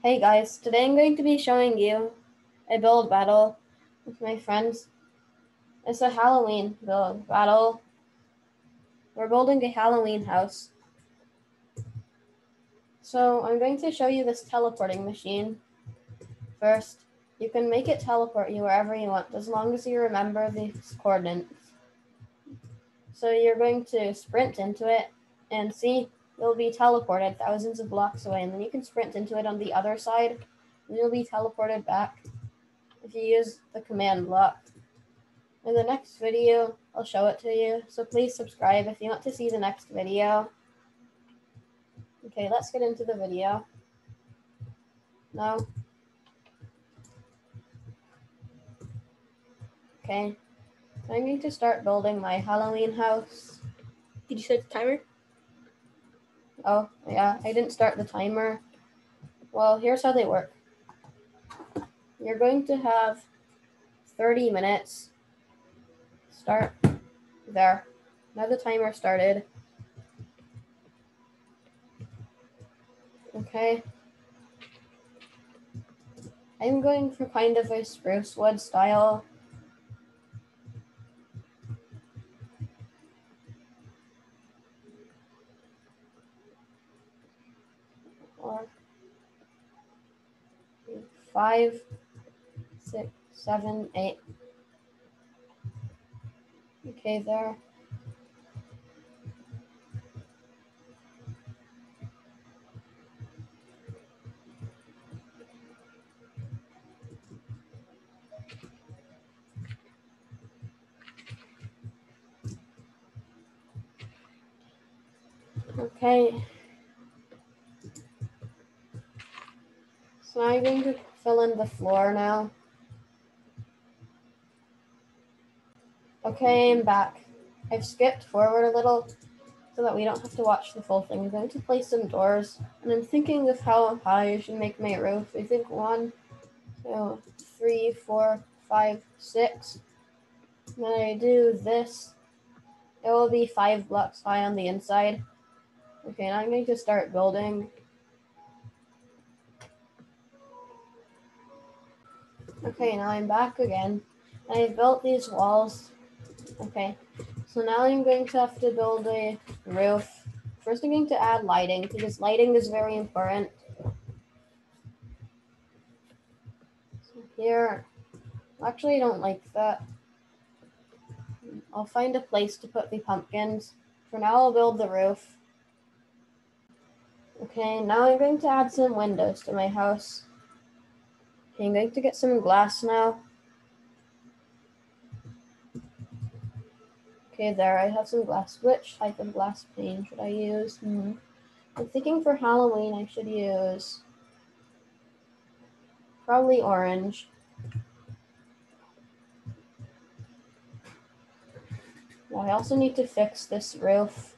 Hey guys, today I'm going to be showing you a build battle with my friends. It's a Halloween build battle. We're building a Halloween house. So I'm going to show you this teleporting machine. First, you can make it teleport you wherever you want as long as you remember these coordinates. So you're going to sprint into it and see you'll be teleported thousands of blocks away, and then you can sprint into it on the other side, and you'll be teleported back if you use the command block. In the next video, I'll show it to you, so please subscribe if you want to see the next video. Okay, let's get into the video. No. Okay, I'm going to start building my Halloween house. Did you set the timer? Oh, yeah, I didn't start the timer. Well, here's how they work. You're going to have 30 minutes. Start there. Now the timer started. Okay. I'm going for kind of a spruce wood style. Four, five, six, seven, eight. Okay, there. Okay. So I'm going to fill in the floor now. Okay, I'm back. I've skipped forward a little so that we don't have to watch the full thing. I'm going to place some doors, and I'm thinking of how high I should make my roof. I think one, two, three, four, five, six. When I do this, it will be five blocks high on the inside. Okay, now I'm going to start building. Okay, now I'm back again. I built these walls. Okay, so now I'm going to have to build a roof. First, I'm going to add lighting because lighting is very important. So here, actually, I don't like that. I'll find a place to put the pumpkins. For now, I'll build the roof. Okay, now I'm going to add some windows to my house. I'm going to get some glass now. Okay, there, I have some glass. Which type of glass pane should I use? Hmm. I'm thinking for Halloween I should use probably orange. Well, I also need to fix this roof.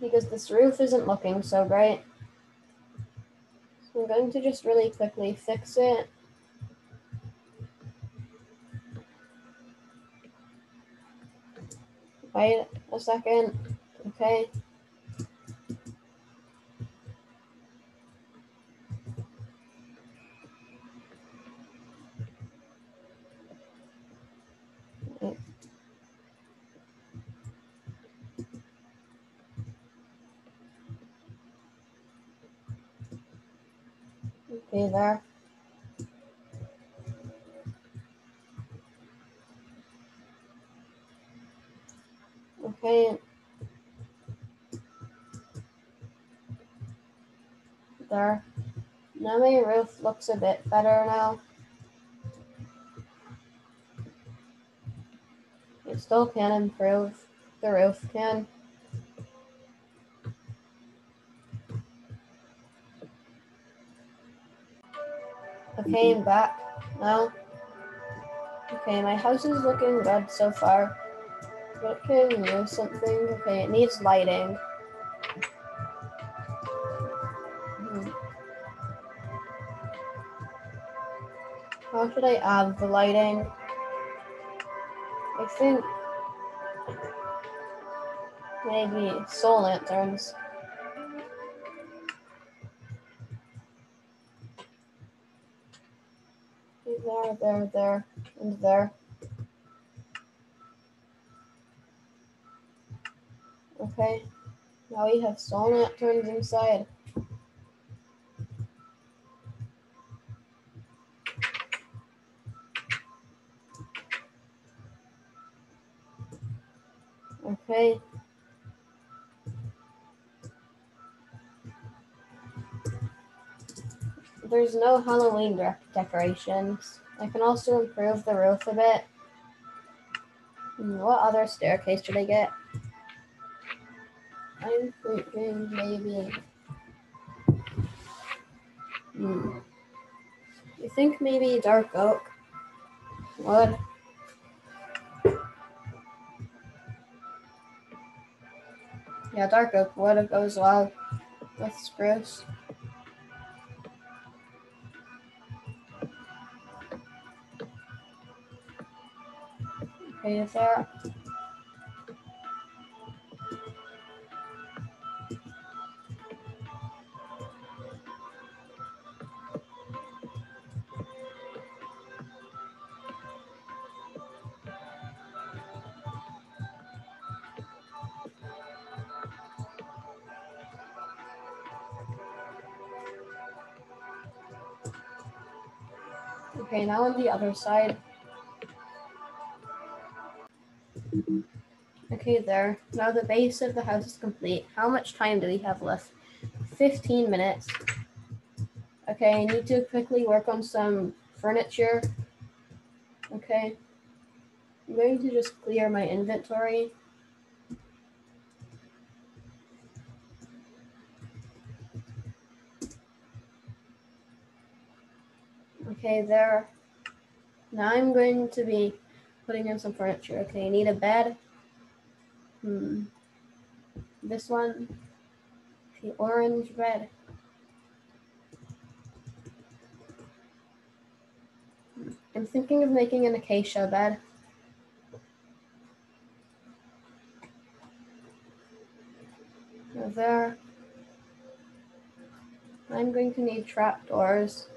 because this roof isn't looking so great. I'm going to just really quickly fix it. Wait a second. Okay. Okay, there. Okay. There. Now my roof looks a bit better now. It still can improve. The roof can. Okay, back now. Okay, my house is looking good so far. But can use something. Okay, it needs lighting. Hmm. How should I add the lighting? I think maybe soul lanterns. There, there, there, and there. Okay, now we have soul lanterns inside. There's no Halloween de- decorations. I can also improve the roof a bit. Hmm, What other staircase should I get? I'm thinking maybe. Hmm. You think maybe dark oak? Wood? Yeah, dark oak wood goes well with spruce. Okay, there. Okay, now on the other side. There. Now the base of the house is complete. How much time do we have left? 15 minutes. Okay, I need to quickly work on some furniture. Okay. I'm going to just clear my inventory. Okay, there. Now I'm going to be putting in some furniture. Okay, I need a bed. Hmm. This one. The orange. Hmm, I'm thinking of making an acacia bed. There. I'm going to need trapdoors.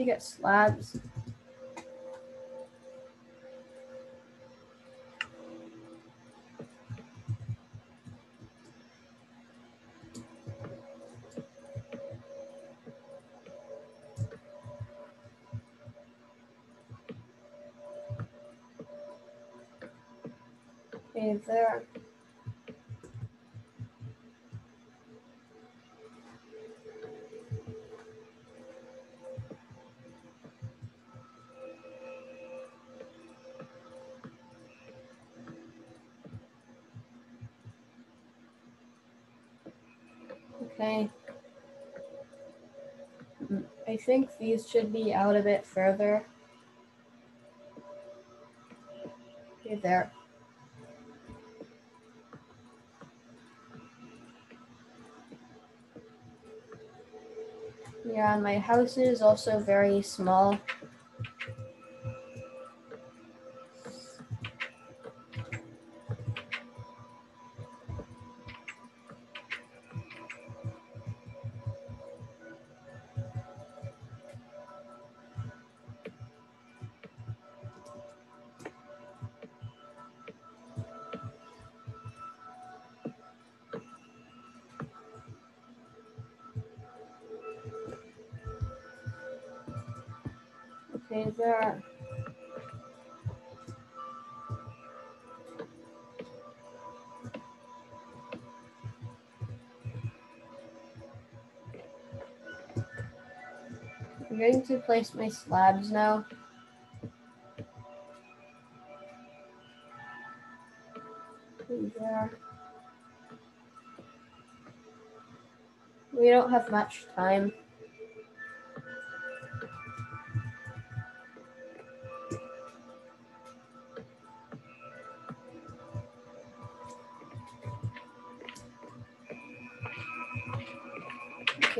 To get slabs. There. Think these should be out a bit further. Okay, there. Yeah, my house is also very small. There. I'm going to place my slabs now. We don't have much time.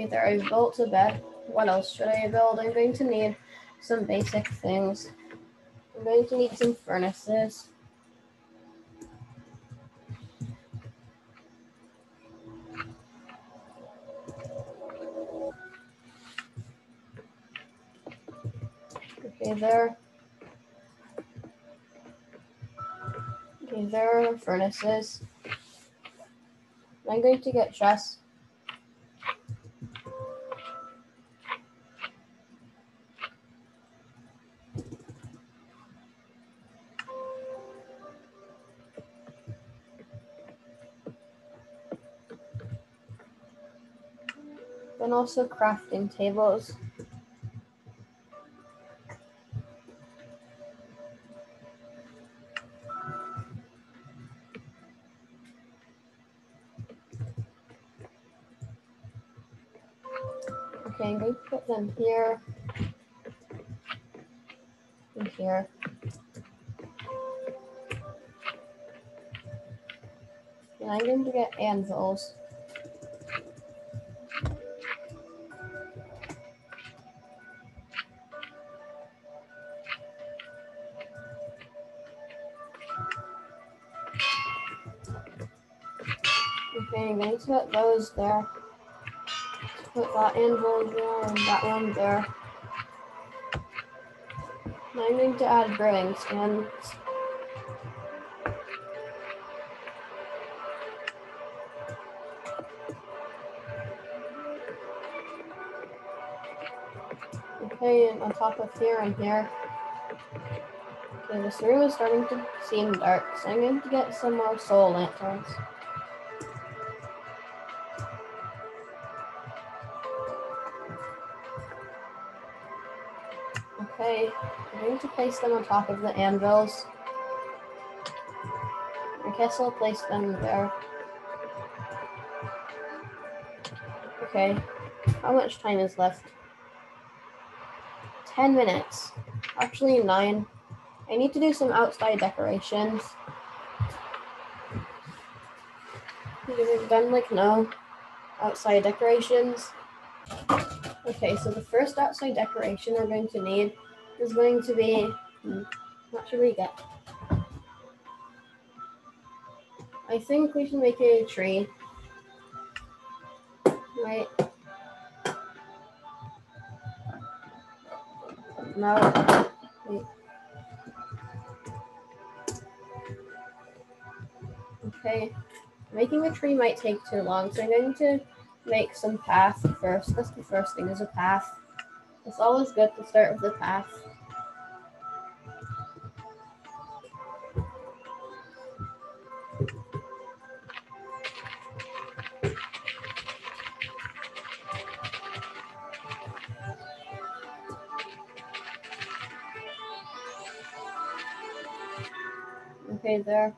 There I built a bed. What else should I build? I'm going to need some basic things. I'm going to need some furnaces. Okay, there. Okay, there are furnaces. I'm going to get chests. Also crafting tables. Okay, I'm going to put them here. And here. And I'm going to get anvils. To put those there. Put that anvil there and that one there. Now I'm going to add brewing stands. Okay, and on top of here and here. Okay, this room is starting to seem dark, so I'm going to get some more soul lanterns. To place them on top of the anvils. I guess I'll place them there. Okay, how much time is left? 10 minutes. Actually, 9. I need to do some outside decorations. We've done like no outside decorations. Okay, so the first outside decoration we're going to need is going to be, hmm, what should we get? I think we should make a tree. Right. No. Wait. Okay. Making the tree might take too long, so I'm going to make some path first. That's the first thing is a path. It's always good to start with the path. Okay, there.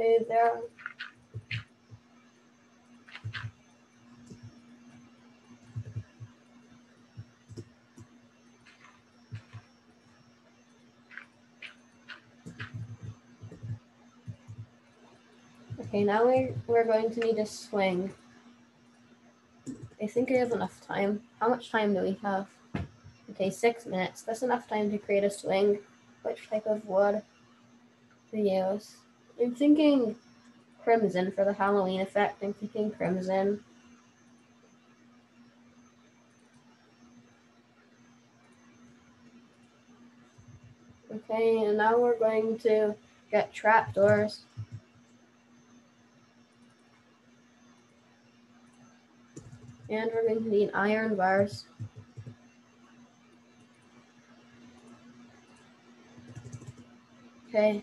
Okay, there. Okay, now we're, we're going to need a swing. I think I have enough time. How much time do we have? Okay, six minutes. That's enough time to create a swing. Which type of wood to use? I'm thinking crimson for the Halloween effect. I'm thinking crimson. Okay, and now we're going to get trapdoors. And we're going to need iron bars. Okay.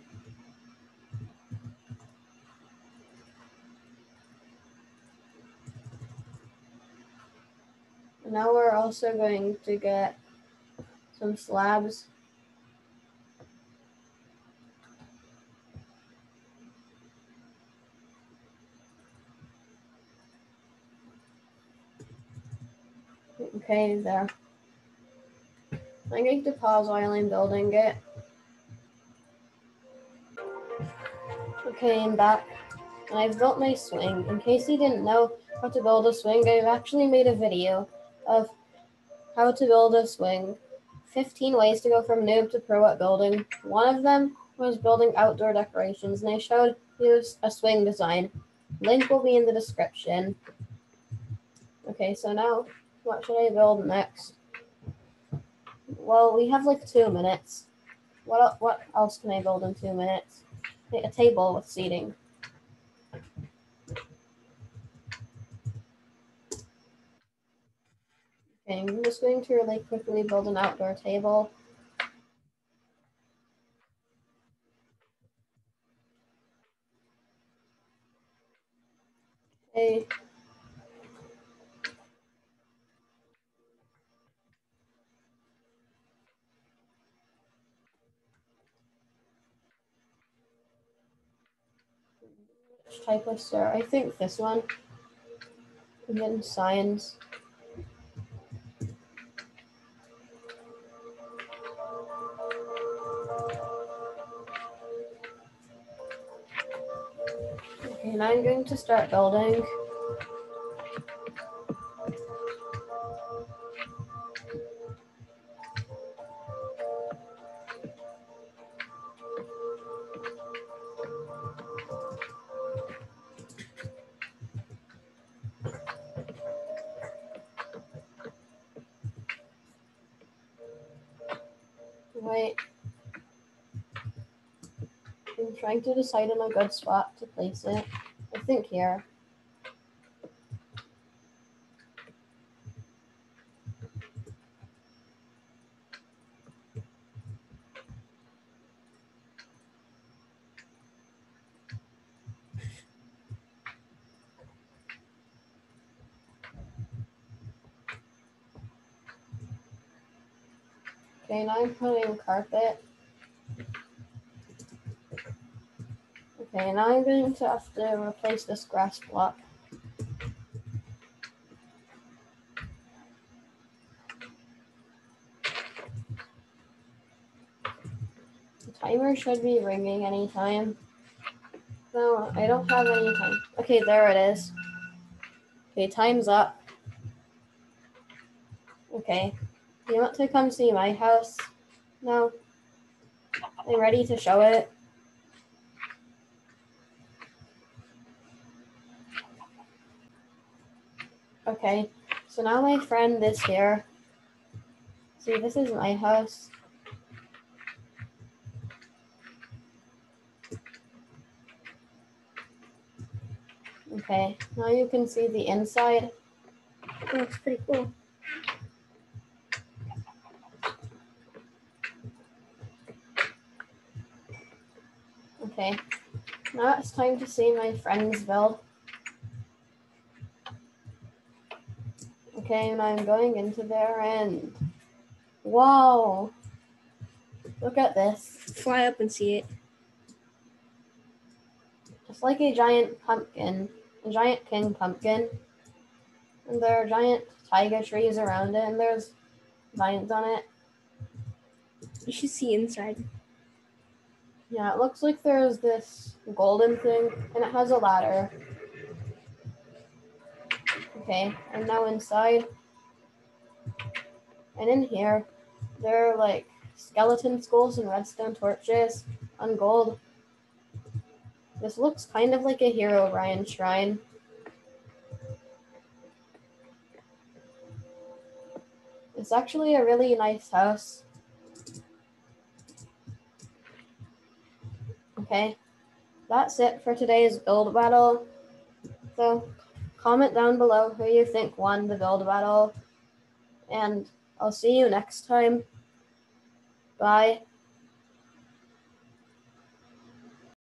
And now we're also going to get some slabs. Okay, there. I'm going to pause while I'm building it. Okay, I'm back. And I've built my swing. In case you didn't know how to build a swing, I've actually made a video of how to build a swing. 15 ways to go from noob to pro at building. One of them was building outdoor decorations, and I showed you a swing design. Link will be in the description. Okay, so now what should I build next? Well, we have like two minutes. What what else can I build in two minutes? A table with seating. Okay, I'm just going to really quickly build an outdoor table. Okay. Which type of star? I think this one. And then science. Now I'm going to start building. Wait. I'm trying to decide on a good spot to place it. Think here. Okay, now I'm putting carpet. Okay, now I'm going to have to replace this grass block. The timer should be ringing anytime. No, I don't have any time. Okay, there it is. Okay, time's up. Okay, you want to come see my house? No. I'm ready to show it. Okay, so now my friend is here. See, this is my house. Okay, now you can see the inside. Oh, it's pretty cool. Okay, now it's time to see my friend's build. Okay, and I'm going into there and Whoa. look at this. Fly up and see it. It's like a giant pumpkin, a giant king pumpkin. And there are giant tiger trees around it, and there's vines on it. You should see inside. Yeah, it looks like there's this golden thing, and it has a ladder. Okay, and now inside. And in here, there are like skeleton skulls and redstone torches on gold. This looks kind of like a Herobrine shrine. It's actually a really nice house. Okay, that's it for today's build battle. So comment down below who you think won the build battle. And I'll see you next time. Bye.